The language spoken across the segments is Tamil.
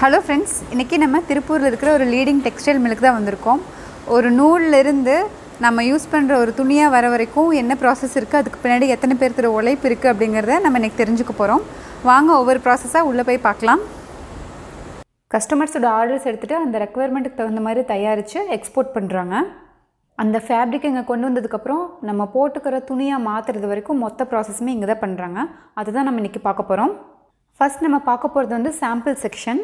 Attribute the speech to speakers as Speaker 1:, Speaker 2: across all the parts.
Speaker 1: ஹலோ ஃப்ரெண்ட்ஸ் இன்றைக்கி நம்ம திருப்பூரில் இருக்கிற ஒரு லீடிங் டெக்ஸ்டைல் மில்லுக்கு தான் வந்திருக்கோம். ஒரு நூல்லேருந்து நம்ம யூஸ் பண்ணுற ஒரு துணியாக வர வரைக்கும் என்ன ப்ராசஸ் இருக்குது அதுக்கு பின்னாடி எத்தனை பேர்த்தோட உழைப்பு இருக்குது அப்படிங்கிறத நம்ம இன்றைக்கி தெரிஞ்சுக்க போகிறோம் வாங்க ஒவ்வொரு ப்ராசஸாக உள்ளே போய் பார்க்கலாம். கஸ்டமர்ஸோட ஆர்டர்ஸ் எடுத்துகிட்டு அந்த ரெக்குவயர்மெண்ட்டுக்கு தகுந்த மாதிரி தயாரித்து எக்ஸ்போர்ட் பண்ணுறாங்க அந்த ஃபேப்ரிக் இங்கே கொண்டு வந்ததுக்கப்புறம் நம்ம போட்டுக்கிற துணியாக மாற்றுறது வரைக்கும் மொத்த ப்ராசஸுமே இங்கே தான் பண்ணுறாங்க அதுதான் நம்ம இன்றைக்கி பார்க்க போகிறோம் ஃபஸ்ட் நம்ம பார்க்க போகிறது வந்து சாம்பிள் செக்ஷன்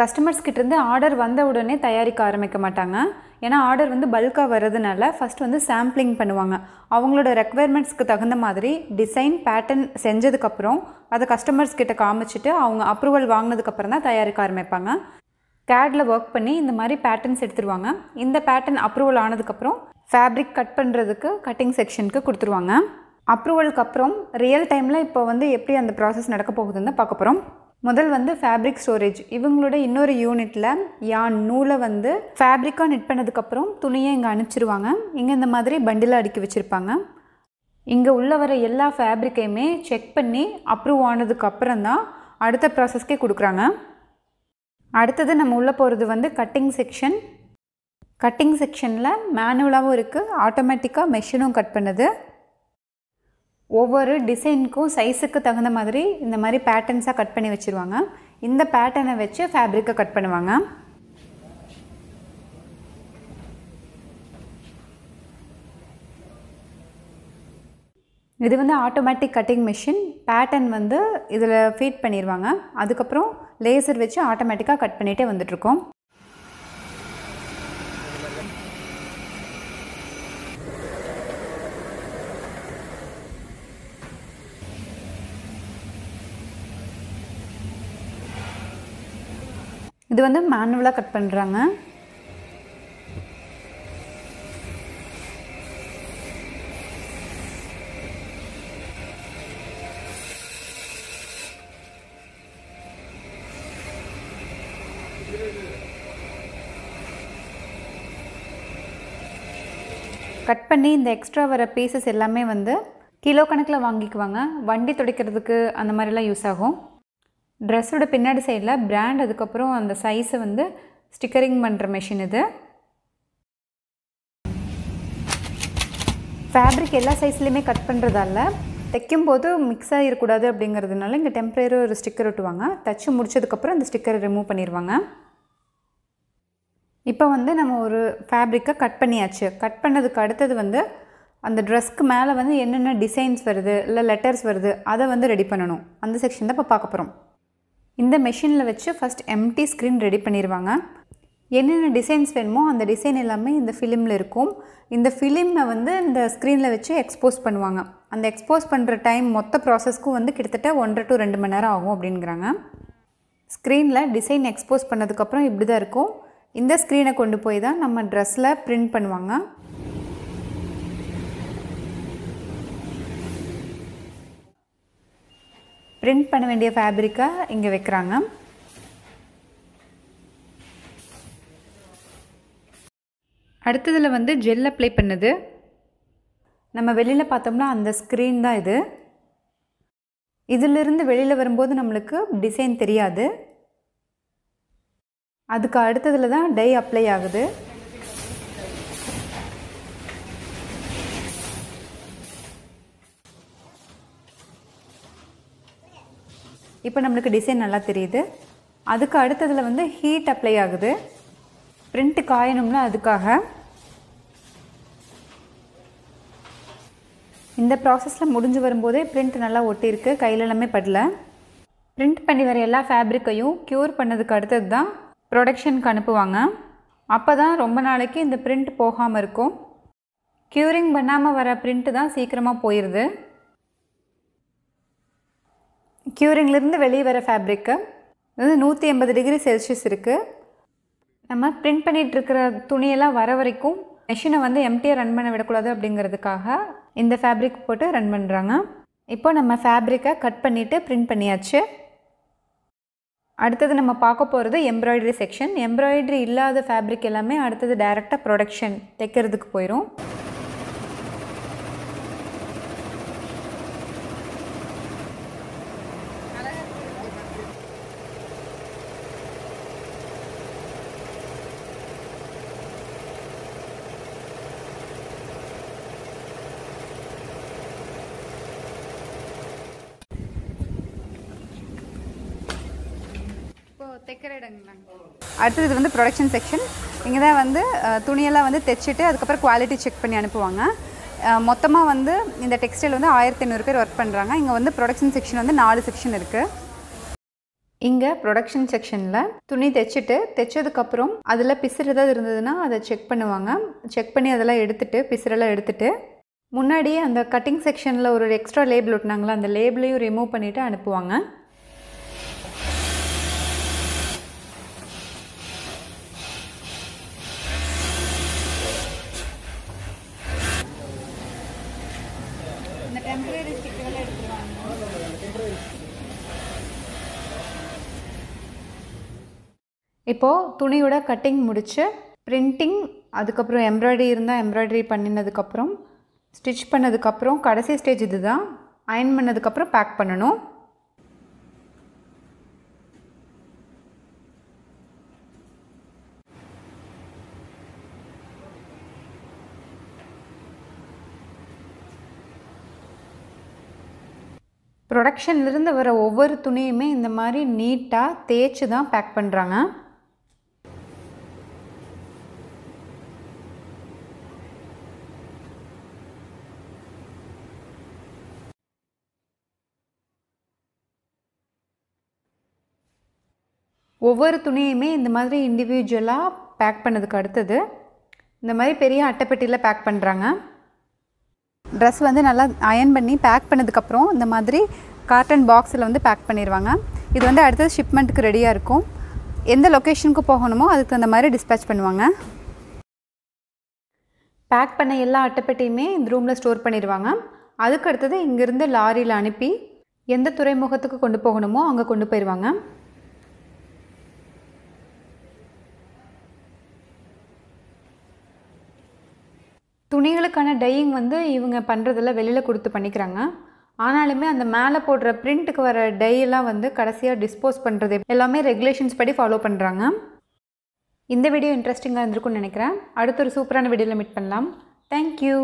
Speaker 1: கஸ்டமர்ஸ் கிட்டேருந்து ஆர்டர் வந்த உடனே தயாரிக்க ஆரம்பிக்க மாட்டாங்க. ஏன்னா ஆர்டர் வந்து பல்காக வர்றதுனால ஃபஸ்ட் வந்து சாம்பிளிங் பண்ணுவாங்க. அவங்களோட ரெக்குவயர்மெண்ட்ஸ்க்கு தகுந்த மாதிரி டிசைன் பேட்டர்ன் செஞ்சதுக்கப்புறம் அதை கஸ்டமர்ஸ் கிட்ட காமிச்சிட்டு அவங்க அப்ரூவல் வாங்கினதுக்கப்புறம் தான் தயாரிக்க ஆரம்பிப்பாங்க. கேடில் ஒர்க் பண்ணி இந்த மாதிரி பேட்டர்ன்ஸ் எடுத்துருவாங்க. இந்த பேட்டர்ன் அப்ரூவல் ஆனதுக்கப்புறம் ஃபேப்ரிக் கட் பண்ணுறதுக்கு கட்டிங் செக்ஷனுக்கு கொடுத்துருவாங்க. அப்ரூவலுக்கு அப்புறம் ரியல் டைமில் இப்போ வந்து எப்படி அந்த ப்ராசஸ் நடக்க போகுதுன்னு பார்க்க போகிறோம் முதல் வந்து ஃபேப்ரிக் ஸ்டோரேஜ் இவங்களோட இன்னொரு யூனிட்டில் யான் நூலை வந்து ஃபேப்ரிக்காக நிட் பண்ணதுக்கப்புறம் துணியை இங்கே அனுப்பிச்சிருவாங்க. இங்கே இந்த மாதிரி பண்டிலாக அடுக்கி வச்சுருப்பாங்க. இங்கே உள்ள வர எல்லா ஃபேப்ரிக்கையுமே செக் பண்ணி அப்ரூவ் ஆனதுக்கப்புறம் தான் அடுத்த ப்ராசஸ்க்கே கொடுக்குறாங்க. அடுத்தது நம்ம உள்ளே போகிறது வந்து கட்டிங் செக்ஷன் கட்டிங் செக்ஷனில் மேனுவலாகவும் இருக்குது ஆட்டோமேட்டிக்காக மெஷினும் கட் பண்ணுது. ஒவ்வொரு டிசைனுக்கும் சைஸுக்கு தகுந்த மாதிரி இந்த மாதிரி பேட்டர்ன்ஸாக கட் பண்ணி வச்சுருவாங்க. இந்த பேட்டர்னை வச்சு ஃபேப்ரிக்கை கட் பண்ணுவாங்க. இது வந்து ஆட்டோமேட்டிக் கட்டிங் மிஷின் பேட்டர்ன் வந்து இதில் ஃபீட் பண்ணிடுவாங்க அதுக்கப்புறம் லேசர் வச்சு ஆட்டோமேட்டிக்காக கட் பண்ணிகிட்டே வந்துட்ருக்கோம் இது வந்து மேனுவலாக கட் பண்ணுறாங்க கட் பண்ணி இந்த எக்ஸ்ட்ரா வர பீசஸ் எல்லாமே வந்து கிலோ கணக்கில் வாங்கிக்குவாங்க. வண்டி துடைக்கிறதுக்கு அந்த மாதிரிலாம் யூஸ் ஆகும். ட்ரெஸ்ஸோட பின்னாடி சைடில் பிராண்ட் அதுக்கப்புறம் அந்த சைஸை வந்து ஸ்டிக்கரிங் பண்ணுற மிஷின் இது. ஃபேப்ரிக் எல்லா சைஸ்லேயுமே கட் பண்ணுறதால தைக்கும் போது மிக்ஸ் ஆகிடக்கூடாது அப்படிங்கிறதுனால இங்கே டெம்பரரி ஒரு ஸ்டிக்கர் ஒட்டுவாங்க. தச்சு முடிச்சதுக்கப்புறம் அந்த ஸ்டிக்கரை ரிமூவ் பண்ணிடுவாங்க இப்போ வந்து நம்ம ஒரு ஃபேப்ரிக்கை கட் பண்ணியாச்சு. கட் பண்ணதுக்கு அடுத்தது வந்து அந்த ட்ரெஸ்க்கு மேலே வந்து என்னென்ன டிசைன்ஸ் வருது இல்லை லெட்டர்ஸ் வருது அதை வந்து ரெடி பண்ணணும். அந்த செக்ஷன் தான் இப்போ பார்க்க போகிறோம் இந்த மெஷினில் வச்சு ஃபஸ்ட் எம்டி ஸ்க்ரீன் ரெடி பண்ணிடுவாங்க என்னென்ன டிசைன்ஸ் வேணுமோ அந்த டிசைன் எல்லாமே இந்த ஃபிலிமில் இருக்கும். இந்த ஃபிலிமை வந்து இந்த ஸ்க்ரீனில் வச்சு எக்ஸ்போஸ் பண்ணுவாங்க. அந்த எக்ஸ்போஸ் பண்ணுற டைம் மொத்த ப்ராசஸ்க்கும் வந்து கிட்டத்தட்ட ஒன்றரை டு ரெண்டு மணி நேரம் ஆகும் அப்படிங்கிறாங்க. ஸ்க்ரீனில் டிசைன் எக்ஸ்போஸ் பண்ணதுக்கப்புறம் இப்படி தான் இருக்கும். இந்த ஸ்க்ரீனை கொண்டு போய் தான் நம்ம ட்ரெஸ்ஸில் பிரிண்ட் பண்ணுவாங்க. பிரிண்ட் பண்ண வேண்டிய ஃபேப்ரிக்கை இங்கே வைக்கிறாங்க. அடுத்ததில் வந்து ஜெல் அப்ளை பண்ணுது. நம்ம வெளியில் பார்த்தோம்னா அந்த ஸ்க்ரீன் தான் இது. இதிலிருந்து வெளியில் வரும்போது நம்மளுக்கு டிசைன் தெரியாது. அதுக்கு அடுத்ததில் தான் டை அப்ளை ஆகுது. இப்போ நம்மளுக்கு டிசைன் நல்லா தெரியுது. அதுக்கு அடுத்ததில் வந்து ஹீட் அப்ளை ஆகுது. பிரிண்ட்டு காயணும்னா அதுக்காக இந்த ப்ராசஸில் முடிஞ்சு வரும்போதே பிரிண்ட் நல்லா ஒட்டியிருக்கு. கையில் எல்லாமே படல. பிரிண்ட் பண்ணி வர எல்லா ஃபேப்ரிக்கையும் க்யூர் பண்ணதுக்கு அடுத்தது தான் ப்ரொடக்ஷனுக்கு அனுப்புவாங்க. அப்போ தான் ரொம்ப நாளைக்கு இந்த பிரிண்ட் போகாமல் இருக்கும். க்யூரிங் பண்ணாமல் வர பிரிண்ட்டு தான் சீக்கிரமாக போயிடுது க்யூரிங்லேருந்து வெளியே வர ஃபேப்ரிக்கு வந்து நூற்றி எண்பது டிகிரி செல்சியஸ் இருக்குது நம்ம பிரிண்ட் பண்ணிகிட்ருக்கிற துணியெல்லாம் வர வரைக்கும் மெஷினை வந்து எம்டியாக ரன் பண்ண விடக்கூடாது அப்படிங்கிறதுக்காக இந்த ஃபேப்ரிக் போட்டு ரன் பண்ணுறாங்க இப்போ நம்ம ஃபேப்ரிக்கை கட் பண்ணிவிட்டு பிரிண்ட் பண்ணியாச்சு. அடுத்தது நம்ம பார்க்க போகிறது எம்ப்ராய்டரி செக்ஷன் எம்ப்ராய்டரி இல்லாத ஃபேப்ரிக் எல்லாமே அடுத்தது டைரெக்டாக ப்ரொடக்ஷன் தைக்கிறதுக்கு போயிடும் தைக்கிற அடுத்தது இது வந்து ப்ரொடக்ஷன் செக்ஷன் இங்கே தான் வந்து துணியெல்லாம் வந்து தைச்சிட்டு அதுக்கப்புறம் குவாலிட்டி செக் பண்ணி அனுப்புவாங்க. மொத்தமாக வந்து இந்த டெக்ஸ்டைல் வந்து ஆயிரத்தி ஐநூறு பேர் ஒர்க் பண்ணுறாங்க இங்கே வந்து ப்ரொடக்ஷன் செக்ஷன் வந்து நாலு செக்ஷன் இருக்குது இங்கே ப்ரொடக்ஷன் செக்ஷனில் துணி தைச்சிட்டு தைச்சதுக்கப்புறம் அதில் பிசுறு ஏதாவது இருந்ததுன்னா அதை செக் பண்ணுவாங்க. செக் பண்ணி அதெல்லாம் எடுத்துட்டு பிசுறெல்லாம் எடுத்துட்டு முன்னாடியே அந்த கட்டிங் செக்ஷனில் ஒரு எக்ஸ்ட்ரா லேபிள் ஒட்டினாங்களா அந்த லேபிளையும் ரிமூவ் பண்ணிவிட்டு அனுப்புவாங்க. இந்த எடுத்துருவாங்க இப்போது துணியோட கட்டிங் முடிச்சு பிரிண்டிங் அதுக்கப்புறம் எம்ப்ராய்டரி இருந்தால் எம்ப்ராய்டரி பண்ணினதுக்கப்புறம் ஸ்டிச் பண்ணதுக்கப்புறம் கடைசி ஸ்டேஜ் இது தான் அயன் பண்ணதுக்கப்புறம் பேக் பண்ணணும். ப்ரொடக்ஷன்லேருந்து வர ஒவ்வொரு துணியுமே இந்த மாதிரி நீட்டாக தேய்ச்சி தான் பேக் பண்ணுறாங்க ஒவ்வொரு துணியுமே இந்த மாதிரி இண்டிவிஜுவலாக பேக் பண்ணதுக்கு அடுத்தது. இந்த மாதிரி பெரிய அட்டைப்பெட்டியில் பேக் பண்ணுறாங்க ட்ரெஸ் வந்து நல்லா அயன் பண்ணி பேக் பண்ணதுக்கப்புறம் இந்த மாதிரி காட்டன் பாக்ஸில் வந்து பேக் பண்ணிடுவாங்க இது வந்து அடுத்தது ஷிப்மெண்ட்டுக்கு ரெடியாக இருக்கும். எந்த லொக்கேஷனுக்கு போகணுமோ அதுக்கு தகுந்த மாதிரி டிஸ்பேச் பண்ணுவாங்க. பேக் பண்ண எல்லா அட்டைப்பெட்டியுமே இந்த ரூமில் ஸ்டோர் பண்ணிடுவாங்க அதுக்கு அடுத்தது இங்கேருந்து லாரியில் அனுப்பி எந்த துறைமுகத்துக்கு கொண்டு போகணுமோ அங்கே கொண்டு போயிடுவாங்க துணிகளுக்கான டையிங் வந்து இவங்க பண்ணுறதில்ல வெளியில் கொடுத்து பண்ணிக்கிறாங்க. ஆனாலுமே அந்த மேலே போடுற பிரிண்ட்டுக்கு வர டை எல்லாம் வந்து கடைசியாக டிஸ்போஸ் பண்ணுறது எல்லாமே ரெகுலேஷன்ஸ் படி ஃபாலோ பண்ணுறாங்க இந்த வீடியோ இன்ட்ரெஸ்டிங்காக இருந்திருக்கும்னு நினைக்கிறேன். அடுத்த ஒரு சூப்பரான வீடியோவில் மீட் பண்ணலாம். தேங்க்யூ